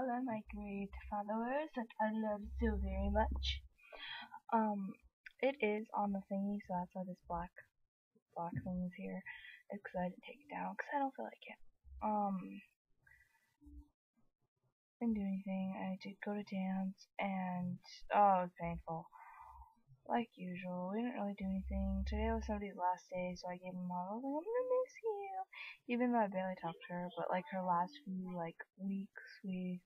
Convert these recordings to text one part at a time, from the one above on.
all of my great followers that I love so very much. Um, it is on the thingy, so that's why this black black thing is here. It's Because I didn't take it down, because I don't feel like it. Um, didn't do anything. I did go to dance, and oh, it was painful. Like usual, we didn't really do anything. Today was somebody's last day, so I gave him. I was like, I'm gonna miss you, even though I barely talked to her. But like her last few like weeks, we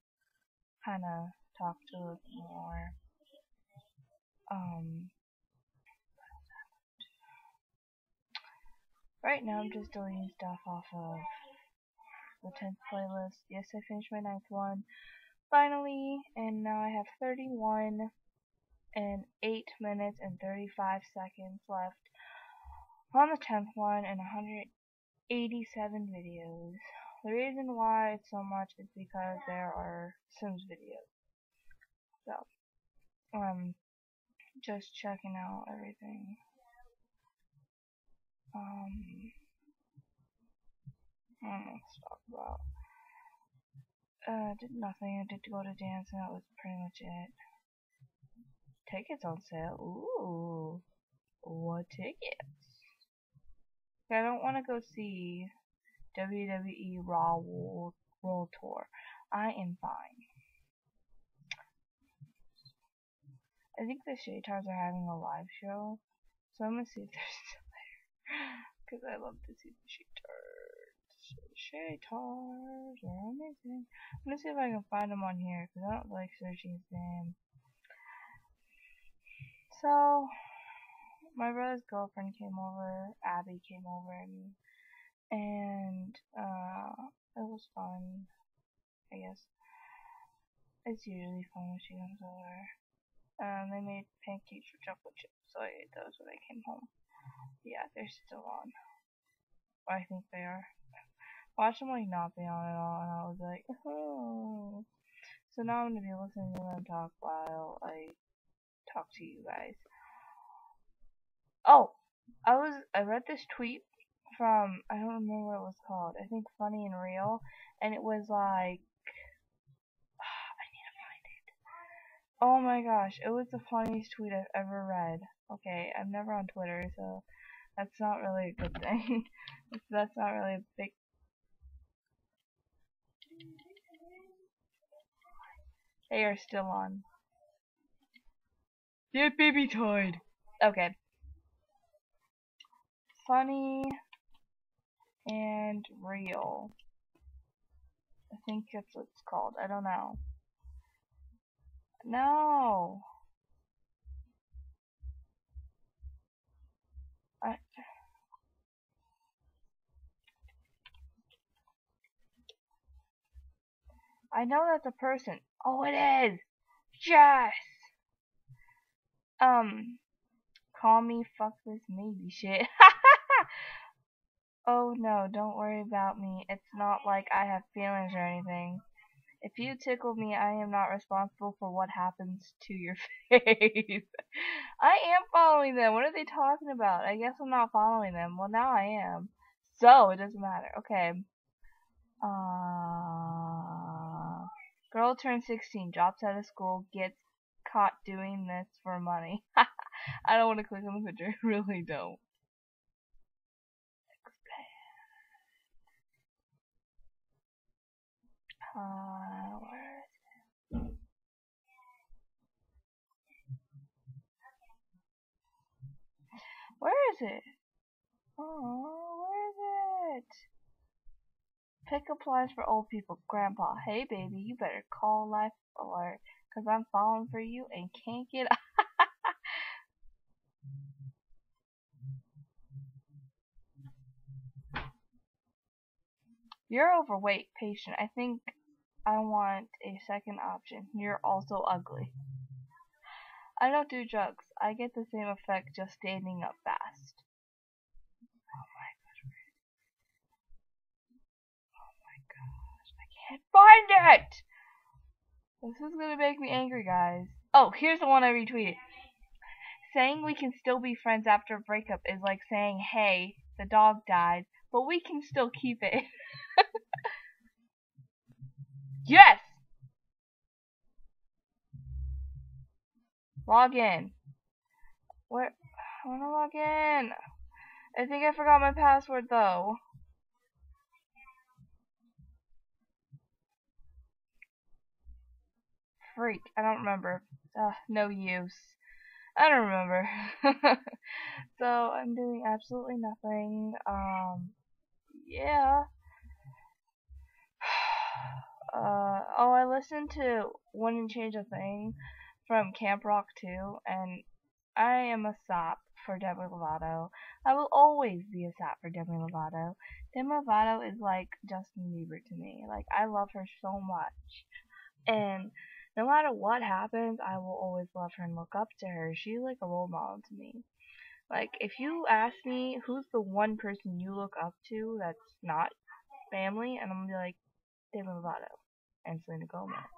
kind of talk to more. Um, right now I'm just deleting stuff off of the 10th playlist. Yes, I finished my ninth one. Finally, and now I have 31 and 8 minutes and 35 seconds left on the 10th one and 187 videos. The reason why it's so much is because there are Sims videos. So, um, just checking out everything. Um, I don't know what to talk about. Uh, did nothing. I did go to dance and that was pretty much it. Tickets on sale. Ooh. What tickets? I don't want to go see WWE Raw World, World Tour. I am fine. I think the Shaytards are having a live show, so I'm gonna see if they're still there. Because I love to see the Shaytards. Shaytards are amazing. I'm gonna see if I can find them on here, because I don't like searching his name. So, my brother's girlfriend came over, Abby came over, and, and uh, it was fun, I guess. It's usually fun when she comes over. Um, they made pancakes with chocolate chips, so I ate those when I came home. Yeah, they're still on. I think they are. Watch them like not be on at all, and I was like, oh. So now I'm gonna be listening to them talk while I talk to you guys. Oh, I was I read this tweet from I don't remember what it was called. I think Funny and Real, and it was like Oh I need to find it. Oh my gosh, it was the funniest tweet I've ever read. Okay, I'm never on Twitter, so that's not really a good thing. that's not really a big... They are still on. Yeah, baby tied. Okay. Funny and real. I think that's what it's called. I don't know. No. I I know that's a person. Oh, it is. Yes. Um, call me fuck this maybe shit. oh no, don't worry about me. It's not like I have feelings or anything. If you tickle me, I am not responsible for what happens to your face. I am following them. What are they talking about? I guess I'm not following them. Well, now I am. So, it doesn't matter. Okay. Uh, girl turns 16, drops out of school, gets caught doing this for money. I don't want to click on the picture. I really don't. Where is it? Where is it? Oh, where is it? Pick applies for old people. Grandpa, hey baby, you better call life alert, cause I'm falling for you and can't get You're overweight, patient. I think I want a second option. You're also ugly. I don't do drugs. I get the same effect just standing up fast. Oh my gosh. Oh my gosh. I can't find it! This is gonna make me angry, guys. Oh, here's the one I retweeted. Saying we can still be friends after a breakup is like saying, hey, the dog died, but we can still keep it. Yes! Log in. Where? I wanna log in. I think I forgot my password though. Freak, I don't remember. Uh, no use. I don't remember. so I'm doing absolutely nothing. Um, yeah. Oh, I listened to Wouldn't Change a Thing from Camp Rock 2, and I am a sop for Demi Lovato. I will always be a sap for Demi Lovato. Demi Lovato is like Justin Bieber to me. Like I love her so much, and no matter what happens, I will always love her and look up to her. She's like a role model to me. Like if you ask me who's the one person you look up to that's not family, and I'm gonna be like Demi Lovato and Selena Gomez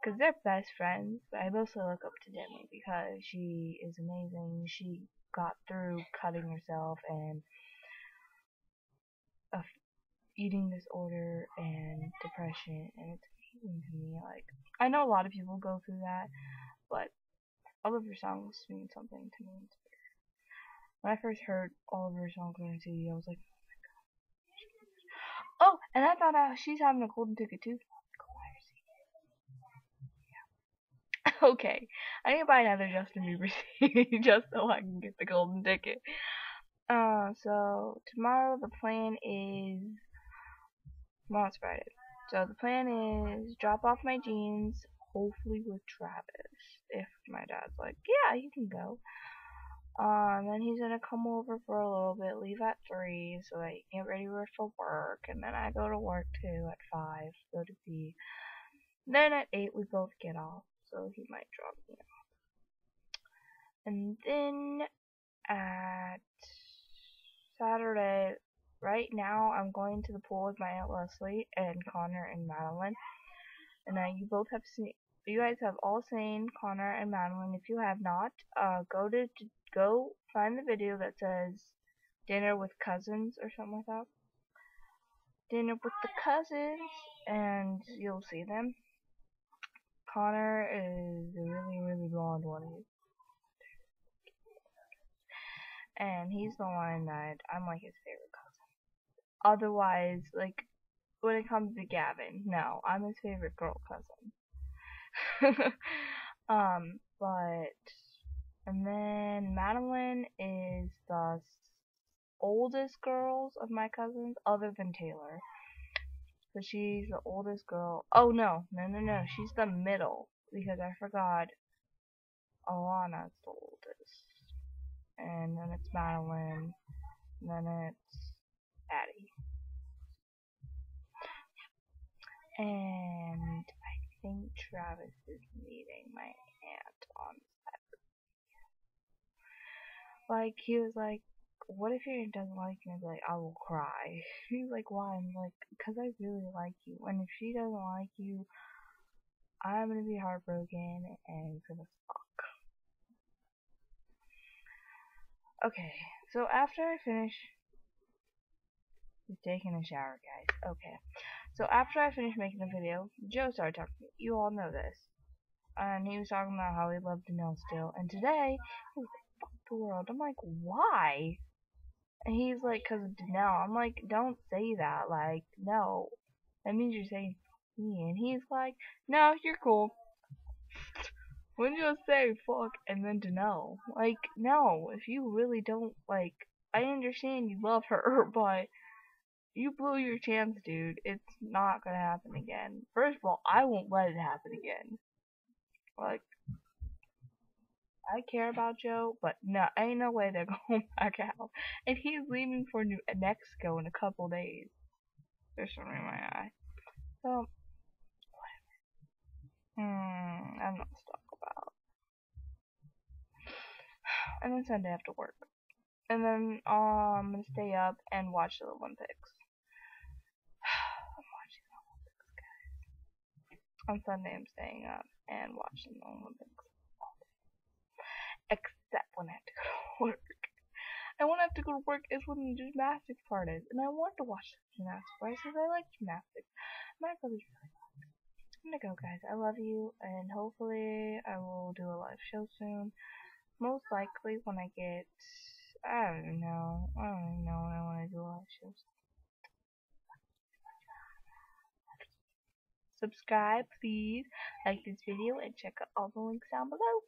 because they're best friends. But I mostly look up to Demi because she is amazing. She got through cutting herself and a eating disorder and depression, and it's amazing to me. Like I know a lot of people go through that, but all of her songs mean something to me. When I first heard all of her songs on the CD, I was like, oh, my god oh and I found out she's having a golden ticket too. okay, I need to buy another Justin Bieber CD just so I can get the golden ticket. Uh, so tomorrow the plan is tomorrow's Friday. So the plan is drop off my jeans, hopefully with Travis. If my dad's like, yeah, you can go. Um, then he's gonna come over for a little bit, leave at three, so that get ready for work, and then I go to work too at five, go to B. Then at eight we both get off so he might drop me off. And then at Saturday, right now, I'm going to the pool with my Aunt Leslie and Connor and Madeline. And now you both have seen, you guys have all seen Connor and Madeline. If you have not, uh, go to, to go find the video that says dinner with cousins or something like that. Dinner with the cousins, and you'll see them. Connor is a really, really blonde one. And he's the one that I'm like his favorite cousin. Otherwise, like, when it comes to Gavin, no, I'm his favorite girl cousin. um, but, and then Madeline is the oldest girls of my cousins, other than Taylor. So she's the oldest girl. Oh no, no, no, no. She's the middle because I forgot. Alana's the oldest, and then it's Madeline, and then it's Addie, and I think Travis is meeting my aunt on Saturday. Like he was like, what if your doesn't like me? I'd be like, I will cry. He's like, why? I'm like, because I really like you. And if she doesn't like you, I'm gonna be heartbroken and gonna fuck. Okay, so after I finish, taking a shower, guys. Okay, so after I finished making the video, Joe started talking. You all know this, and he was talking about how he loved Danelle still. And today, he was like, "Fuck the world." I'm like, why? He's like, cause of Danelle. I'm like, don't say that. Like, no. That means you're saying me. And he's like, no, you're cool. When you say fuck and then Danelle? Like, no. If you really don't, like, I understand you love her, but you blew your chance, dude. It's not gonna happen again. First of all, I won't let it happen again. Like, I care about Joe, but no, ain't no way they're going back out. And he's leaving for New Mexico in a couple days. There's something in my eye. So. Hmm, I'm not stuck about. And then Sunday I have to work. And then um, I'm gonna stay up and watch the Olympics. I'm watching the Olympics, guys. On Sunday, I'm staying up and watching the Olympics except when I have to go to work. And when I have to go to work is when the gymnastics part is. And I want to watch the gymnastics part because I like gymnastics. My brother's really fun. I'm gonna go, guys. I love you, and hopefully I will do a live show soon. Most likely when I get, I don't know, I don't even know when I want to do a live show. Subscribe, please, like this video, and check out all the links down below.